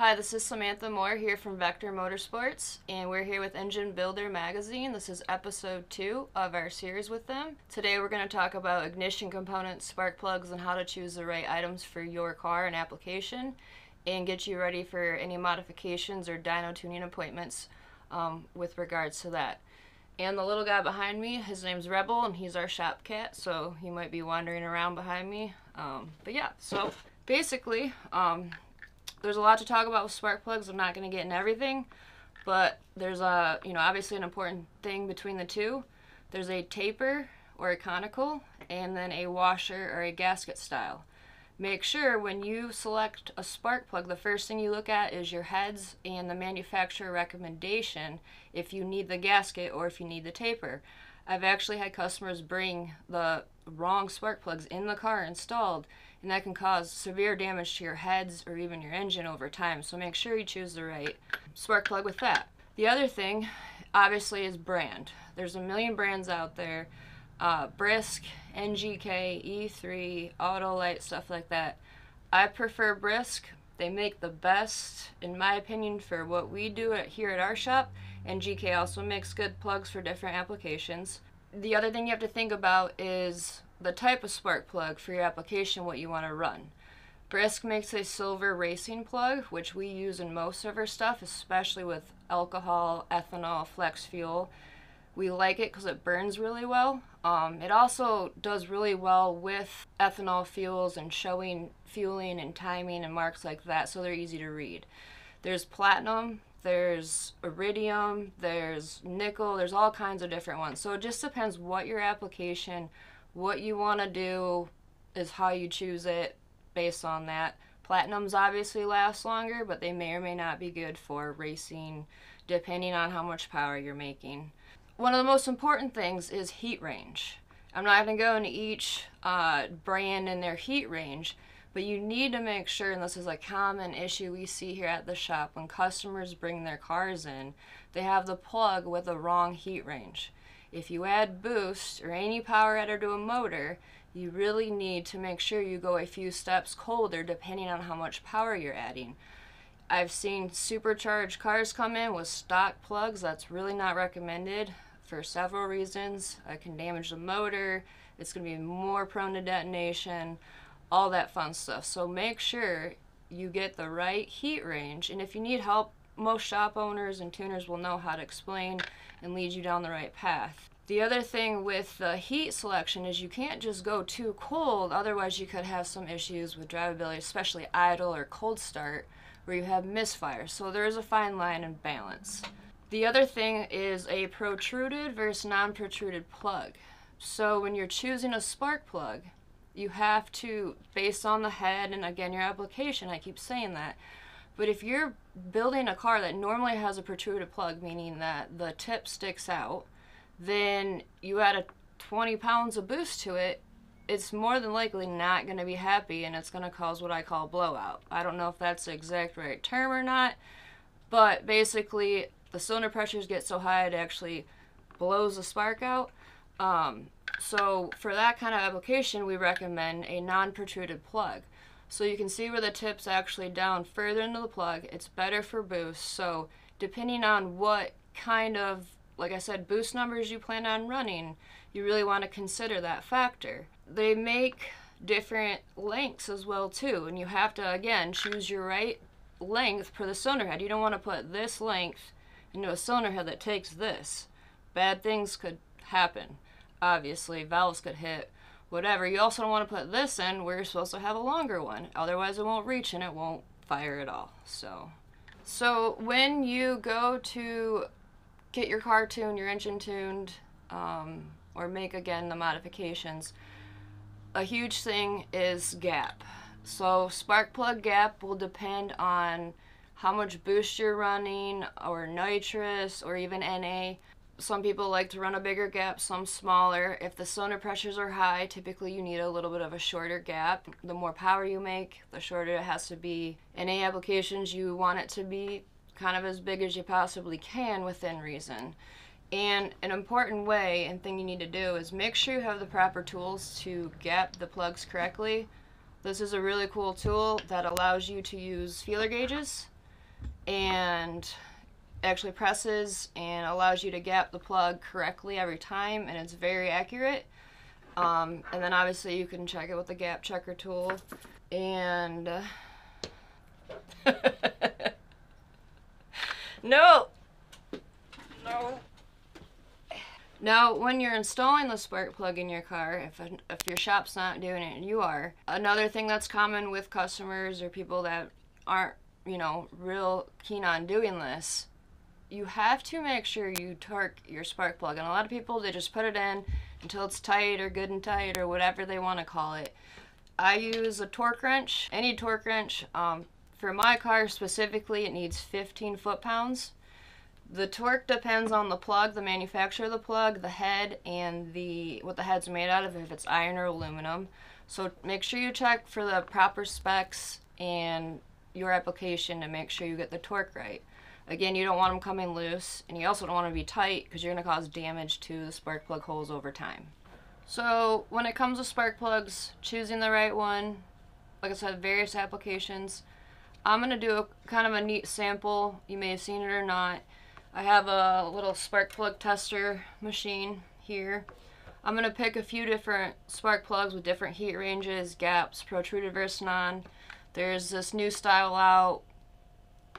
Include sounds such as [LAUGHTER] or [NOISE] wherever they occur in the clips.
Hi, this is Samantha Moore here from Vector Motorsports, and we're here with Engine Builder Magazine. This is episode two of our series with them. Today we're going to talk about ignition components, spark plugs, and how to choose the right items for your car and application, and get you ready for any modifications or dyno tuning appointments um, with regards to that. And the little guy behind me, his name's Rebel, and he's our shop cat, so he might be wandering around behind me. Um, but yeah, so basically, um, there's a lot to talk about with spark plugs. I'm not going to get into everything, but there's a, you know, obviously an important thing between the two. There's a taper or a conical, and then a washer or a gasket style. Make sure when you select a spark plug, the first thing you look at is your heads and the manufacturer recommendation if you need the gasket or if you need the taper. I've actually had customers bring the wrong spark plugs in the car installed and that can cause severe damage to your heads or even your engine over time. So make sure you choose the right spark plug with that. The other thing, obviously, is brand. There's a million brands out there. Uh, Brisk, NGK, E3, Autolite, stuff like that. I prefer Brisk. They make the best, in my opinion, for what we do at, here at our shop. NGK also makes good plugs for different applications. The other thing you have to think about is the type of spark plug for your application, what you want to run. Brisk makes a silver racing plug, which we use in most of our stuff, especially with alcohol, ethanol, flex fuel. We like it because it burns really well. Um, it also does really well with ethanol fuels and showing fueling and timing and marks like that, so they're easy to read. There's platinum, there's iridium, there's nickel, there's all kinds of different ones. So it just depends what your application what you want to do is how you choose it based on that. Platinums obviously last longer, but they may or may not be good for racing depending on how much power you're making. One of the most important things is heat range. I'm not going to go into each uh, brand and their heat range, but you need to make sure, and this is a common issue we see here at the shop when customers bring their cars in, they have the plug with the wrong heat range. If you add boost or any power adder to a motor, you really need to make sure you go a few steps colder depending on how much power you're adding. I've seen supercharged cars come in with stock plugs. That's really not recommended for several reasons. It can damage the motor, it's going to be more prone to detonation, all that fun stuff. So make sure you get the right heat range. And if you need help, most shop owners and tuners will know how to explain and lead you down the right path. The other thing with the heat selection is you can't just go too cold, otherwise you could have some issues with drivability, especially idle or cold start, where you have misfire. So there is a fine line and balance. The other thing is a protruded versus non-protruded plug. So when you're choosing a spark plug, you have to, based on the head and again your application, I keep saying that, but if you're building a car that normally has a protruded plug, meaning that the tip sticks out, then you add a 20 pounds of boost to it, it's more than likely not going to be happy and it's going to cause what I call blowout. I don't know if that's the exact right term or not, but basically the cylinder pressures get so high it actually blows the spark out. Um, so for that kind of application, we recommend a non-protruded plug. So you can see where the tip's actually down further into the plug. It's better for boost. So depending on what kind of, like I said, boost numbers you plan on running, you really want to consider that factor. They make different lengths as well too, and you have to, again, choose your right length for the cylinder head. You don't want to put this length into a cylinder head that takes this. Bad things could happen. Obviously, valves could hit whatever. You also don't want to put this in where you're supposed to have a longer one. Otherwise it won't reach and it won't fire at all. So, so when you go to get your car tuned, your engine tuned, um, or make again the modifications, a huge thing is gap. So spark plug gap will depend on how much boost you're running or nitrous or even NA. Some people like to run a bigger gap, some smaller. If the cylinder pressures are high, typically you need a little bit of a shorter gap. The more power you make, the shorter it has to be. NA applications, you want it to be kind of as big as you possibly can within reason. And an important way and thing you need to do is make sure you have the proper tools to gap the plugs correctly. This is a really cool tool that allows you to use feeler gauges and actually presses and allows you to gap the plug correctly every time and it's very accurate. Um, and then obviously you can check it with the gap checker tool. And uh, [LAUGHS] no. No. Now, when you're installing the spark plug in your car, if, if your shop's not doing it and you are, another thing that's common with customers or people that aren't, you know, real keen on doing this, you have to make sure you torque your spark plug. And a lot of people, they just put it in until it's tight or good and tight or whatever they want to call it. I use a torque wrench, any torque wrench. Um, for my car specifically, it needs 15 foot-pounds. The torque depends on the plug, the manufacturer of the plug, the head, and the what the head's made out of, if it's iron or aluminum. So make sure you check for the proper specs and your application to make sure you get the torque right. Again, you don't want them coming loose, and you also don't want to be tight because you're going to cause damage to the spark plug holes over time. So when it comes to spark plugs, choosing the right one, like I said, various applications. I'm going to do a kind of a neat sample. You may have seen it or not. I have a little spark plug tester machine here. I'm going to pick a few different spark plugs with different heat ranges, gaps, protruded versus non. There's this new style out.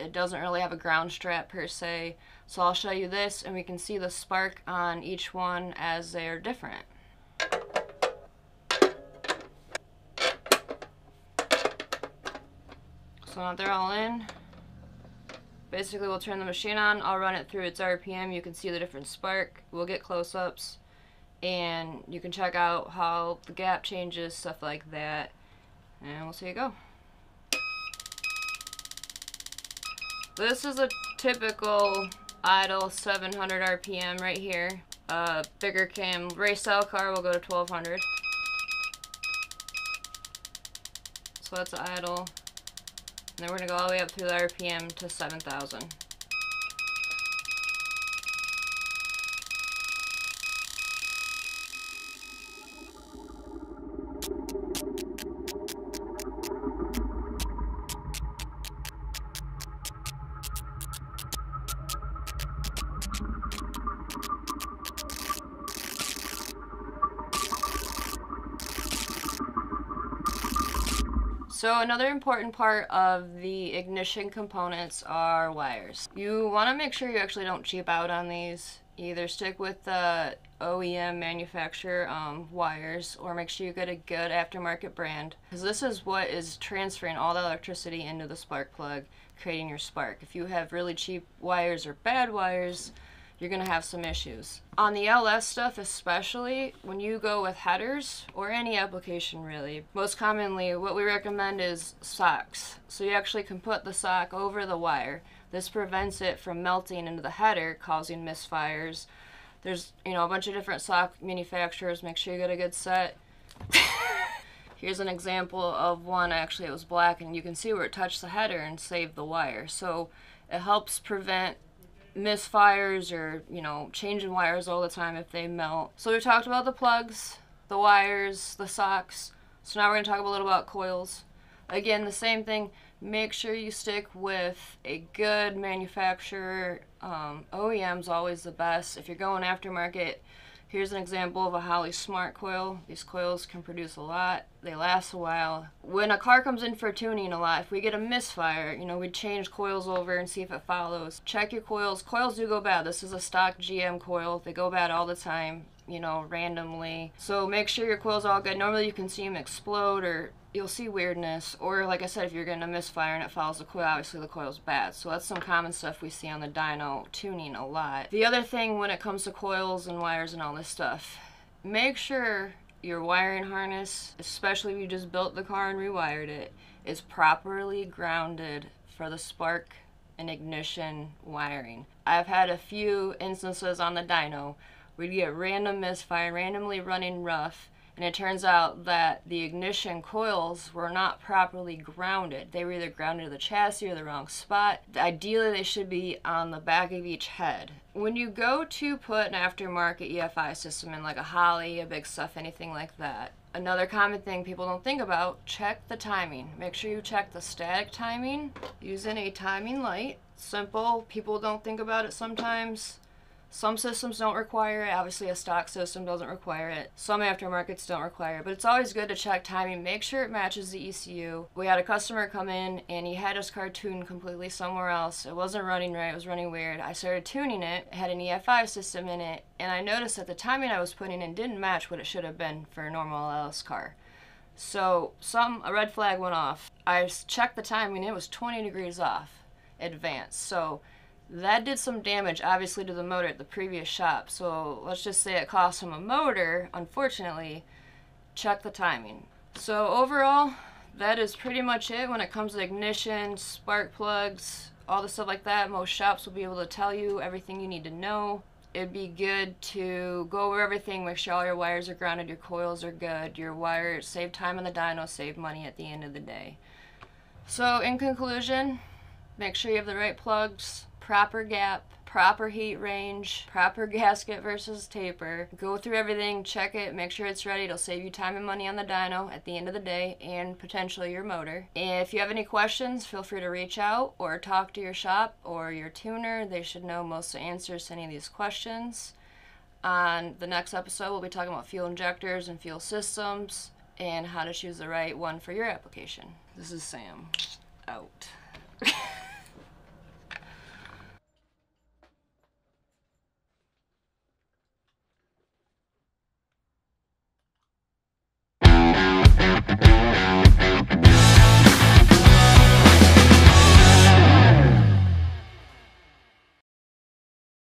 It doesn't really have a ground strap per se. So I'll show you this and we can see the spark on each one as they're different. So now they're all in. Basically, we'll turn the machine on. I'll run it through its RPM. You can see the different spark. We'll get close-ups. And you can check out how the gap changes, stuff like that. And we'll see you go. This is a typical idle 700 RPM right here. Uh, bigger cam race style car will go to 1200. So that's idle. And then we're to go all the way up through the RPM to 7,000. So another important part of the ignition components are wires. You want to make sure you actually don't cheap out on these. Either stick with the OEM manufacturer um, wires or make sure you get a good aftermarket brand because this is what is transferring all the electricity into the spark plug creating your spark. If you have really cheap wires or bad wires you're going to have some issues. On the LS stuff especially, when you go with headers, or any application really, most commonly what we recommend is socks. So you actually can put the sock over the wire. This prevents it from melting into the header, causing misfires. There's, you know, a bunch of different sock manufacturers. Make sure you get a good set. [LAUGHS] Here's an example of one, actually it was black, and you can see where it touched the header and saved the wire. So it helps prevent misfires or, you know, changing wires all the time if they melt. So we talked about the plugs, the wires, the socks. So now we're going to talk a little about coils. Again, the same thing. Make sure you stick with a good manufacturer. Um, OEM's always the best. If you're going aftermarket, Here's an example of a Holley Smart Coil. These coils can produce a lot. They last a while. When a car comes in for tuning a lot, if we get a misfire, you know, we change coils over and see if it follows. Check your coils. Coils do go bad. This is a stock GM coil. They go bad all the time, you know, randomly. So make sure your coil's all good. Normally you can see them explode or you'll see weirdness. Or like I said, if you're getting a misfire and it follows the coil, obviously the coil's bad. So that's some common stuff we see on the dyno tuning a lot. The other thing when it comes to coils and wires and all this stuff, make sure your wiring harness, especially if you just built the car and rewired it, is properly grounded for the spark and ignition wiring. I've had a few instances on the dyno you get random misfire, randomly running rough, and it turns out that the ignition coils were not properly grounded. They were either grounded to the chassis or the wrong spot. Ideally, they should be on the back of each head. When you go to put an aftermarket EFI system in, like a Holley, a Big Stuff, anything like that, another common thing people don't think about check the timing make sure you check the static timing using a timing light simple people don't think about it sometimes some systems don't require it. Obviously, a stock system doesn't require it. Some aftermarkets don't require it. But it's always good to check timing. Make sure it matches the ECU. We had a customer come in and he had his car tuned completely somewhere else. It wasn't running right. It was running weird. I started tuning it. It had an EFI system in it. And I noticed that the timing I was putting in didn't match what it should have been for a normal LS car. So some a red flag went off. I checked the timing. It was 20 degrees off advance. So that did some damage, obviously, to the motor at the previous shop. So let's just say it cost him a motor, unfortunately. Check the timing. So overall, that is pretty much it when it comes to ignition, spark plugs, all the stuff like that. Most shops will be able to tell you everything you need to know. It'd be good to go over everything, make sure all your wires are grounded, your coils are good, your wires save time on the dyno, save money at the end of the day. So in conclusion, make sure you have the right plugs, proper gap, proper heat range, proper gasket versus taper. Go through everything, check it, make sure it's ready. It'll save you time and money on the dyno at the end of the day and potentially your motor. If you have any questions, feel free to reach out or talk to your shop or your tuner. They should know most of the answers to any of these questions. On the next episode, we'll be talking about fuel injectors and fuel systems and how to choose the right one for your application. This is Sam. Out. [LAUGHS]